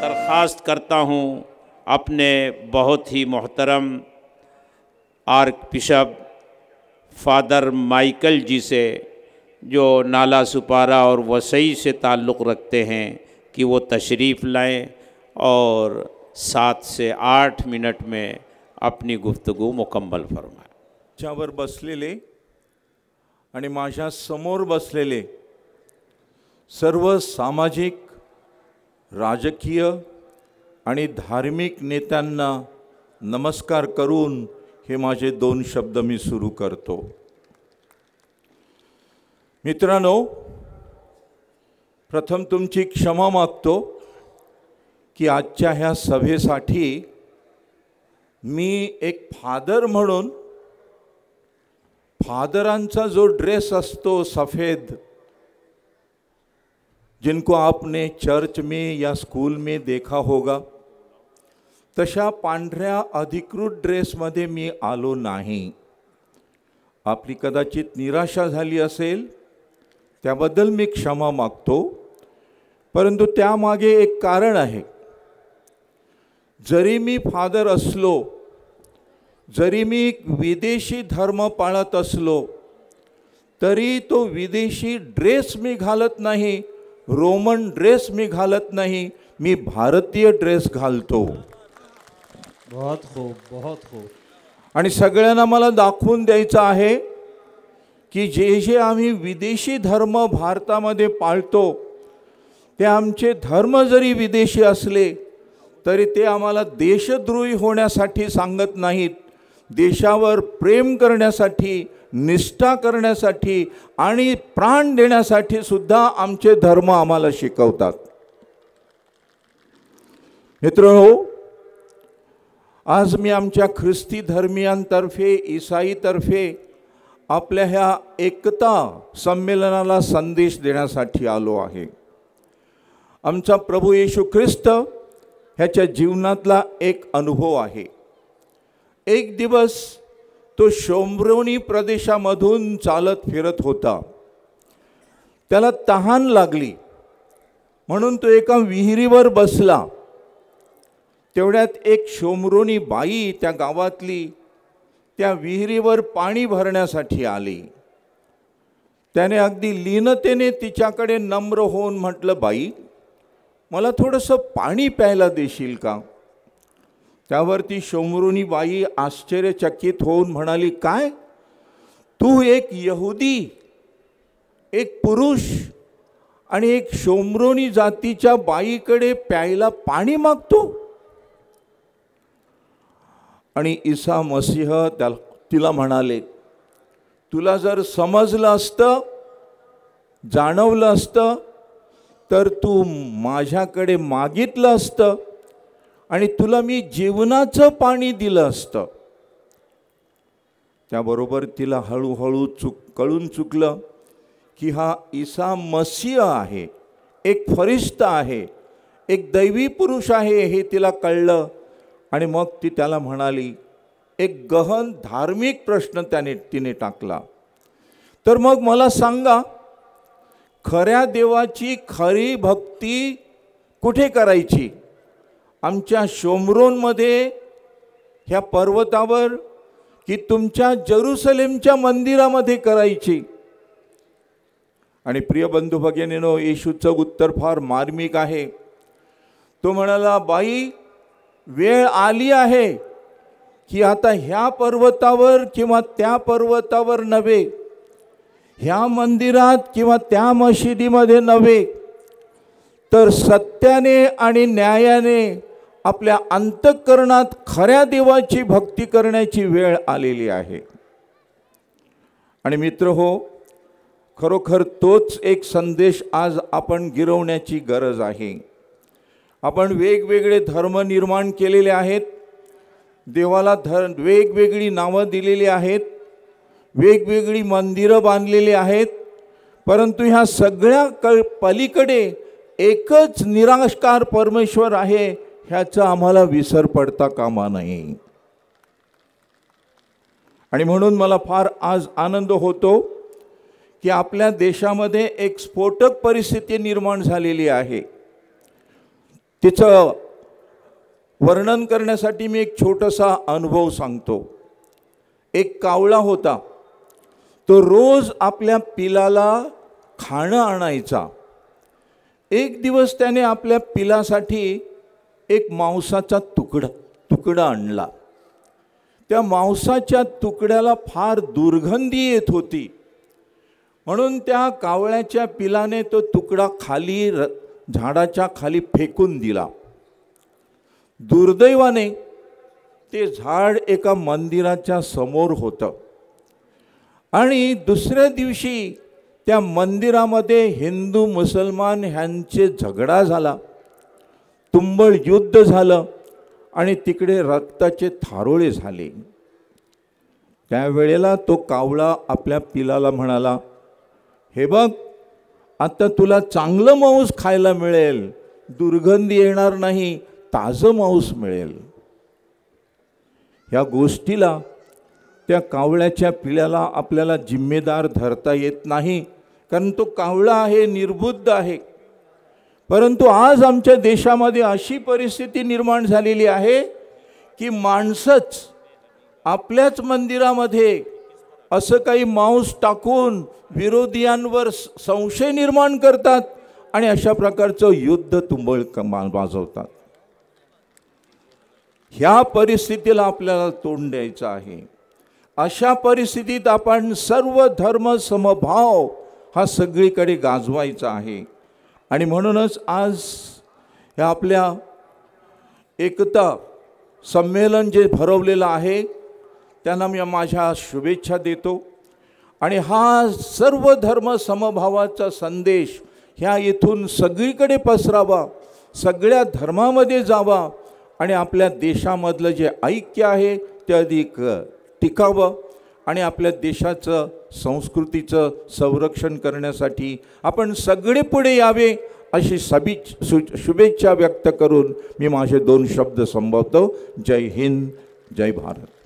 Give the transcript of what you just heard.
दरख्वास्त करता हूँ अपने बहुत ही मोहतरम archbishop father Michael ji से जो नाला सुपारा और वसई से ताल्लुक़ रखते हैं कि वो तशरीफ़ लाएं और सात से आठ मिनट में अपनी गुफ्तगू मुकम्मल फरमाएं। च्यावर बसलेले आणि माझ्यासमोर बसलेले सर्व सामाजिक राजकीय आणि धार्मिक नेत्यांना नमस्कार करून हे माझे दोन शब्द मी सुरू करतो. मित्रांनो प्रथम तुमची क्षमा मागतो की आजच्या ह्या सभेसाठी मी एक फादर म्हणून फादरांचा जो ड्रेस असतो सफ़ेद जिनको आपने चर्च में या स्कूल में देखा होगा तशा पांढऱ्या अधिकृत ड्रेसमध्ये मी आलो नाही. आपली कदाचित निराशा झाली असेल त्याबद्दल मी क्षमा मागतो. परंतु त्यामागे एक कारण आहे. जरी मी फादर असलो जरी मी विदेशी धर्म पाळत असलो तरी तो विदेशी ड्रेस मी घालत नाही रोमन ड्रेस मी घालत नाही मी भारतीय ड्रेस घालतो. बहुत बहुत आणि सगळ्यांना मला दाखवून द्यायचं आहे की जे जे आम्ही विदेशी धर्म भारतामध्ये पाळतो ते आमचे धर्म जरी विदेशी असले तरी ते आम्हाला देशद्रोही होण्यासाठी सांगत नाहीत. देशावर प्रेम करण्यासाठी निष्ठा करण्यासाठी आणि प्राण देण्यासाठी सुद्धा आमचे धर्म आम्हाला शिकवतात. मित्रांनो आज मी आमच्या ख्रिस्ती धर्मियांतर्फे ईसाईतर्फे आपल्या ह्या एकता संमेलनाला संदेश देण्यासाठी आलो आहे. आमचा प्रभू येशू ख्रिस्त ह्याच्या जीवनातला एक अनुभव आहे. एक दिवस तो शोम्रोनी प्रदेशामधून चालत फिरत होता. त्याला तहान लागली. म्हणून तो एका विहिरीवर बसला. तेवढ्यात एक शोमरोनी बाई त्या गावातली त्या विहिरीवर पाणी भरण्यासाठी आली. त्याने अगदी लीनतेने तिच्याकडे नम्र होऊन म्हटलं बाई मला थोडंसं पाणी प्यायला देशील का? त्यावरती शोमरुनी बाई आश्चर्यचकित होऊन म्हणाली काय? तू एक यहुदी एक पुरुष आणि एक शोमरोनी जातीच्या बाईकडे प्यायला पाणी मागतो? आणि ईसा मसीह त्या तिला म्हणाले तुला जर समजलं असतं जाणवलं असतं तर तू माझ्याकडे मागितलं असतं आणि तुला मी जीवनाचं पाणी दिलं असतं. त्याबरोबर तिला हळूहळू चुक कळून चुकलं की हा ईसा मसीह आहे एक फरिश्त आहे एक दैवी पुरुष आहे हे तिला कळलं. आणि मग ती त्याला म्हणाली एक गहन धार्मिक प्रश्न त्याने तिने टाकला. तर मग मला सांगा खऱ्या देवाची खरी भक्ती कुठे करायची? आमच्या शोमरोनमध्ये ह्या पर्वतावर की तुमच्या जरुसलेमच्या मंदिरामध्ये करायची? आणि प्रिय बंधू भगिनीनो येशूचं उत्तर फार मार्मिक आहे. तो म्हणाला बाई वेळ आली आहे की आता ह्या पर्वतावर किंवा त्या पर्वतावर नव्हे ह्या मंदिरात किंवा त्या मशिदीमध्ये नव्हे तर सत्याने आणि न्यायाने आपल्या अंतःकरणात खऱ्या देवाची भक्ती करण्याची वेळ आलेली आहे. आणि मित्र हो खरोखर तोच एक संदेश आज आपण गिरवण्याची गरज आहे. आपण वेगवेगळे धर्म निर्माण केलेले आहेत. देवाला धर वेगवेगळी नावं दिलेली आहेत. वेगवेगळी मंदिरं बांधलेली आहेत. परंतु ह्या सगळ्या क पलीकडे एकच निराशकार परमेश्वर आहे ह्याचा आम्हाला विसर पडता कामा नये. आणि म्हणून मला फार आज आनंद होतो की आपल्या देशामध्ये एक स्फोटक परिस्थिती निर्माण झालेली आहे. तिचं वर्णन करण्यासाठी मी एक छोटासा अनुभव सांगतो. एक कावळा होता. तो रोज आपल्या पिलाला खाणं आणायचा. एक दिवस त्याने आपल्या पिलासाठी एक मांसाचा तुकडा तुकडा आणला. त्या मांसाच्या तुकड्याला फार दुर्गंधी येत होती. म्हणून त्या कावळ्याच्या पिलाने तो तुकडा खाली र झाडाच्या खाली फेकून दिला. दुर्दैवाने ते झाड एका मंदिराच्या समोर होतं. आणि दुसऱ्या दिवशी त्या मंदिरामध्ये हिंदू मुसलमान ह्यांचे झगडा झाला. तुंबळ युद्ध झालं आणि तिकडे रक्ताचे थारोळे झाले. त्यावेळेला तो कावळा आपल्या पिलाला म्हणाला हे बघ आता तुला चांगलं मांस खायला मिळेल. दुर्गंधी येणार नाही ताजं मांस मिळेल. ह्या गोष्टीला त्या कावळ्याच्या पिल्याला आपल्याला जिम्मेदार धरता येत नाही. कारण तो कावळा आहे निर्बुद्ध आहे. परंतु आज आमच्या देशामध्ये अशी परिस्थिती निर्माण झालेली आहे की माणसंच आपल्याच मंदिरामध्ये असं काही मांस टाकून विरोधियांवर संशय निर्माण करतात आणि अशा प्रकारचं युद्ध तुंबळ वाजवतात ह्या परिस्थितीला आपल्याला तोंड द्यायचं आहे. अशा परिस्थितीत आपण सर्व धर्म समभाव हा सगळीकडे गाजवायचा आहे. आणि म्हणूनच आज ह्या आपल्या एकता संमेलन जे भरवलेलं आहे त्यांना मी माझ्या शुभेच्छा देतो. आणि हा सर्व धर्म समभावाचा संदेश ह्या इथून सगळीकडे पसरावा सगळ्या धर्मामध्ये जावा आणि आपल्या देशामधलं जे ऐक्य आहे ते अधिक टिकावं आणि आपल्या देशाचं संस्कृतीचं संरक्षण करण्यासाठी आपण सगळे पुढे यावे अशी सभी शु शुभेच्छा व्यक्त करून मी माझे दोन शब्द संभवतो जय हिंद जय भारत.